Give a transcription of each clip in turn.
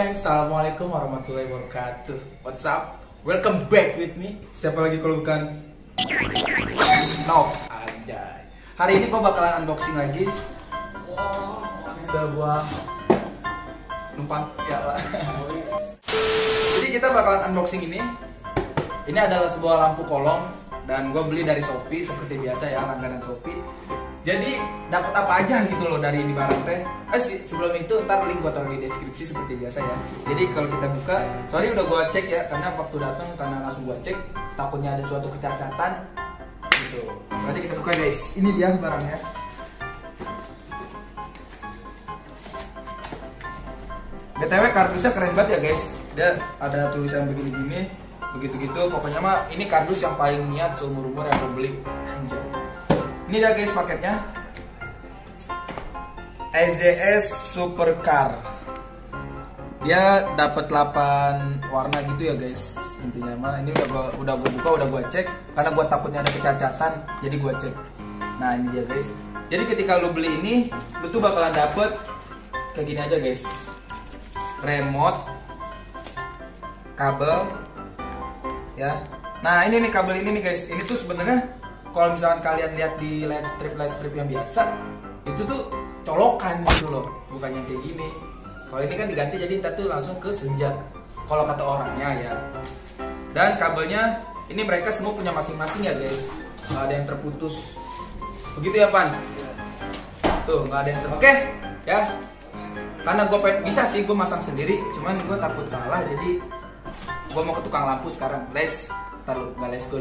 friends, Assalamualaikum warahmatullahi wabarakatuh. What's up? Welcome back with me. Siapa lagi kalau bukan? No, anjay. Hari ini gue bakalan unboxing lagi Sebuah Numpang. Ya. Jadi kita bakalan unboxing ini. Ini adalah sebuah lampu kolong Dan gue beli dari Shopee Seperti biasa ya, langganan Shopee jadi dapat apa aja gitu loh dari ini barang teh. Eh sih sebelum itu ntar link gua taruh di deskripsi seperti biasa ya. Jadi kalau kita buka sorry udah gua cek ya karena waktu datang karena langsung gua cek takutnya ada suatu kecacatan. Gitu. Langsung kita buka guys. Ini dia barangnya. Btw kardusnya keren banget ya guys. Dia ada tulisan begini-gini begitu-gitu. Pokoknya mah ini kardus yang paling niat seumur umur yang gue beli. Anjay ini dia guys paketnya. EZS Supercar. Dia dapat 8 warna gitu ya guys intinya mah. Ini udah gua udah gua buka udah gua cek karena gua takutnya ada kecacatan jadi gua cek. Nah ini dia guys. Jadi ketika lu beli ini lu tuh bakalan dapet kayak gini aja guys. Remote kabel ya. Nah ini nih kabel ini nih guys. Ini tuh sebenarnya kalau misalkan kalian lihat di light strip light strip yang biasa itu tuh colokan gitu loh. Bukan yang kayak gini. Kalau ini kan diganti jadi kita tuh langsung ke senja kalau kata orangnya ya. Dan kabelnya ini mereka semua punya masing-masing ya guys. Nggak ada yang terputus. Begitu ya pan? Tuh nggak ada yang ter oke ya. Karena gue bisa sih gue masang sendiri cuman gue takut salah jadi gue mau ke tukang lampu sekarang. Les taruh nggak les gue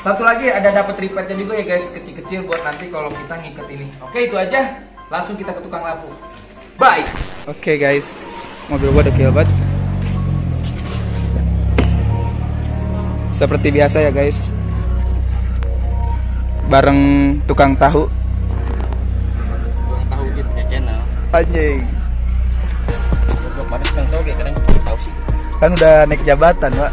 satu lagi ada dapat tripodnya juga ya guys, kecil-kecil buat nanti kalau kita ngikat ini. Oke, itu aja. Langsung kita ke tukang lampu. Bye. Oke guys, mobil gua udah kill banget. Seperti biasa ya guys. Bareng tukang tahu. Tukang tahu gitu ya channel. Anjing. Kemarin tukang tahu kayak kadang tahu sih. Kan udah naik jabatan, Pak.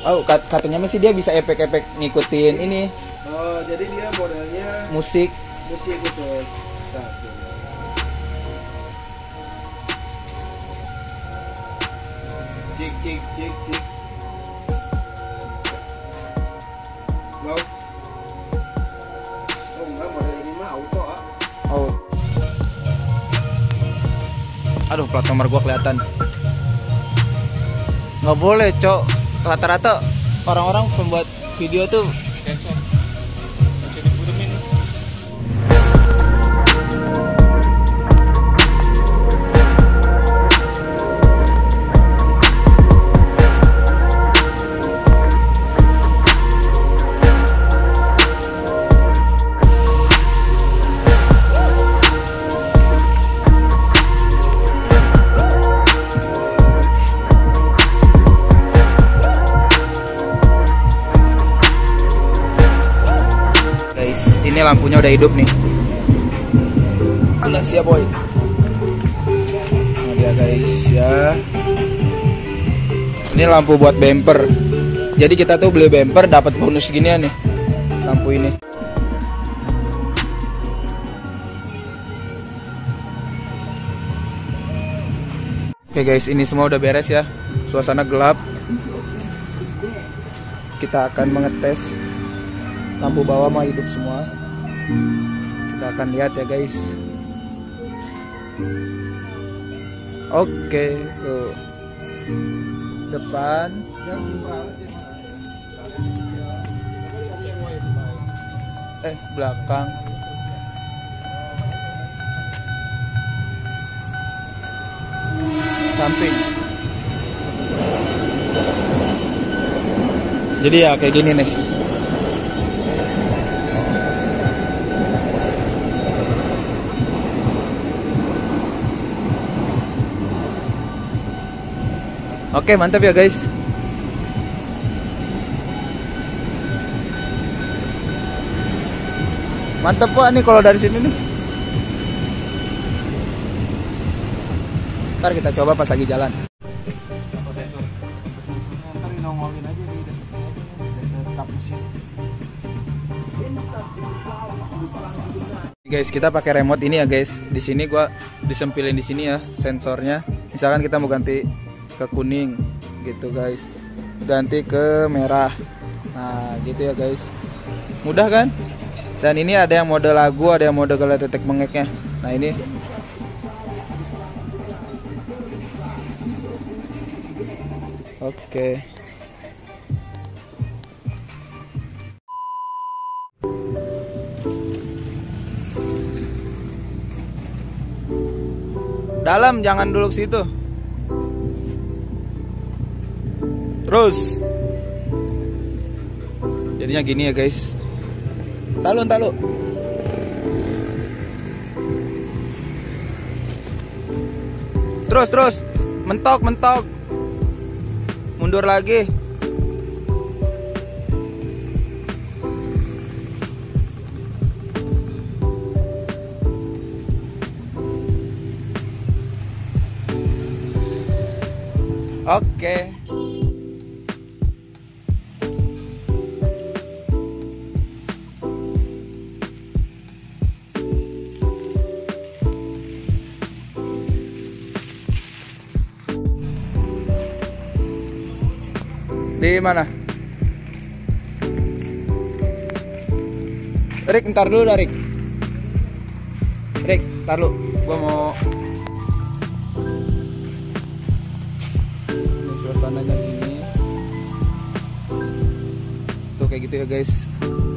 Oh, kat katanya masih dia bisa efek-efek ngikutin ini oh jadi dia modelnya musik. musik gitu nah, cik cik cik cik low oh enggak model ini mah auto ah Oh. Aduh, plat nomor gua kelihatan. Nggak boleh, Cok. Rata-rata orang-orang pembuat video tuh ini lampunya udah hidup nih. Alas ya, boy. Nah, dia guys ya. Ini lampu buat bumper. Jadi kita tuh beli bumper dapat bonus ginian nih. Lampu ini. Oke guys, ini semua udah beres ya. Suasana gelap. Kita akan mengetes lampu bawah mah hidup semua. Kita akan lihat ya guys. Oke, tuh. Depan. Eh, belakang. Samping. Jadi ya kayak gini nih. Oke, mantap ya guys. Mantap pak nih kalau dari sini nih. Ntar kita coba pas lagi jalan. Guys, kita pakai remote ini ya guys. Di sini gua disempilin di sini ya sensornya. Misalkan kita mau ganti ke kuning gitu guys. Ganti ke merah. Nah, gitu ya guys. Mudah kan? Dan ini ada yang mode lagu, ada yang mode gala tetek mengeknya. Nah, ini Oke. Dalam jangan dulu situ. Terus. Jadinya gini ya, guys. Talu, talu. Terus, terus. Mentok, mentok. Mundur lagi. Oke. Di mana? Rick, ntar dulu dah, Rick. Rick, ntar dulu. Gua mau Ini suasananya gini. Tuh kayak gitu ya, guys.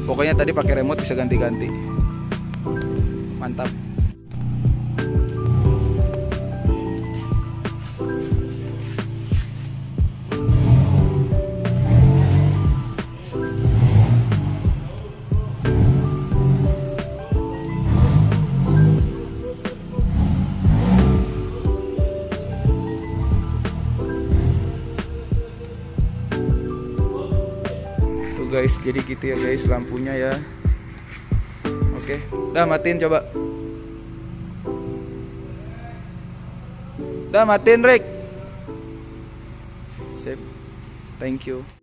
Pokoknya tadi pakai remote bisa ganti-ganti. Mantap. Guys, jadi gitu ya guys lampunya ya. Oke, udah matiin coba. Udah matiin Rick. Sip. Thank you.